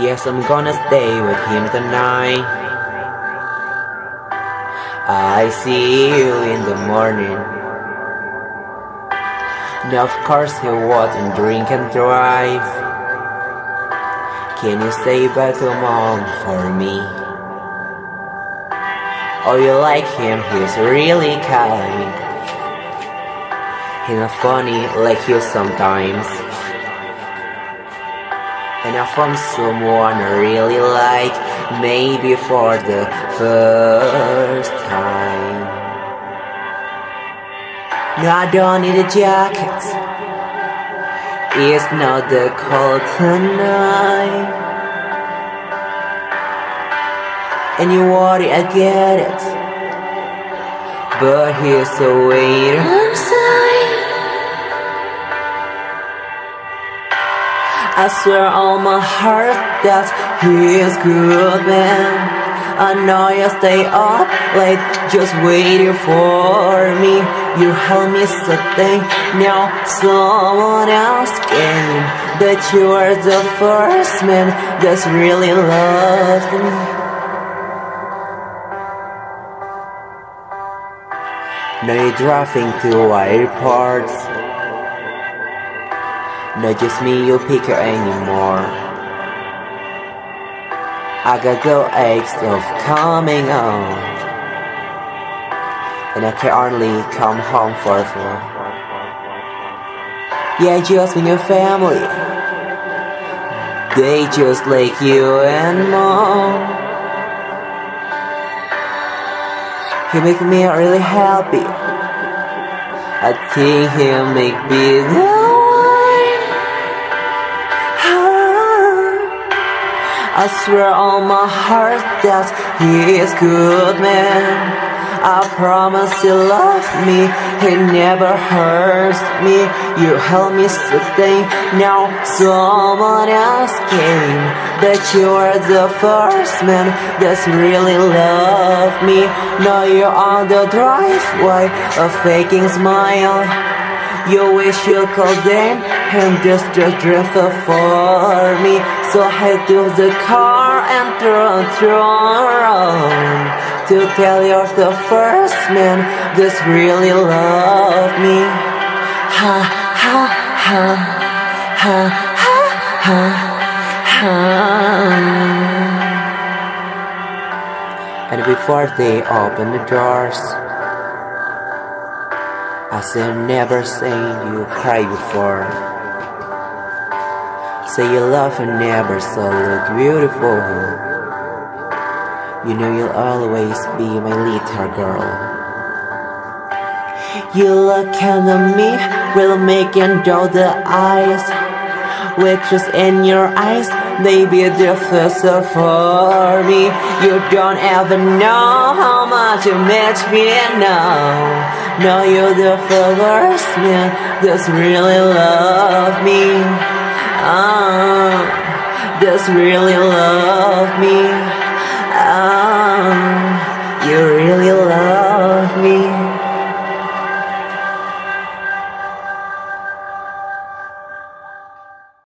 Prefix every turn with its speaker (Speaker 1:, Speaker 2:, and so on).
Speaker 1: Yes, I'm gonna stay with him tonight. I see you in the morning. Now, of course, he won't drink and drive. Can you say bye to mom for me? Oh, you like him, he's really kind. He's not funny like you sometimes. And I found someone I really like, maybe for the first time. No, I don't need a jacket. It's not the cold tonight. And you worry, I get it. But here's a waiter I swear on my heart that he is good man. I know you stay up late just waiting for me. You help me something now someone else came. That you are the first man that's really loved me. You're driving to airports. Not just me you pick her anymore. I got the aches of coming out. And I can only come home for four. Yeah, just with your family. They just like you and mom. He make me really happy. I think he'll make me I swear on my heart that he is good man. I promise you love me, he never hurts me. You help me something, now someone else came. That you are the first man that's really love me. Now you're on the driveway, a faking smile. You wish you could them and just just drift for me. So I head to the car and turn around to tell you're the first man that's really love me. Ha ha ha ha ha ha ha. And before they open the doors, I said never seen you cry before. Say you love and never so look beautiful. You know you'll always be my little girl. You look at me, will making down the eyes. With just in your eyes, maybe the first for me. You don't ever know how much you makes me now. Now you're the first man that's really love me. Just really love me. Oh.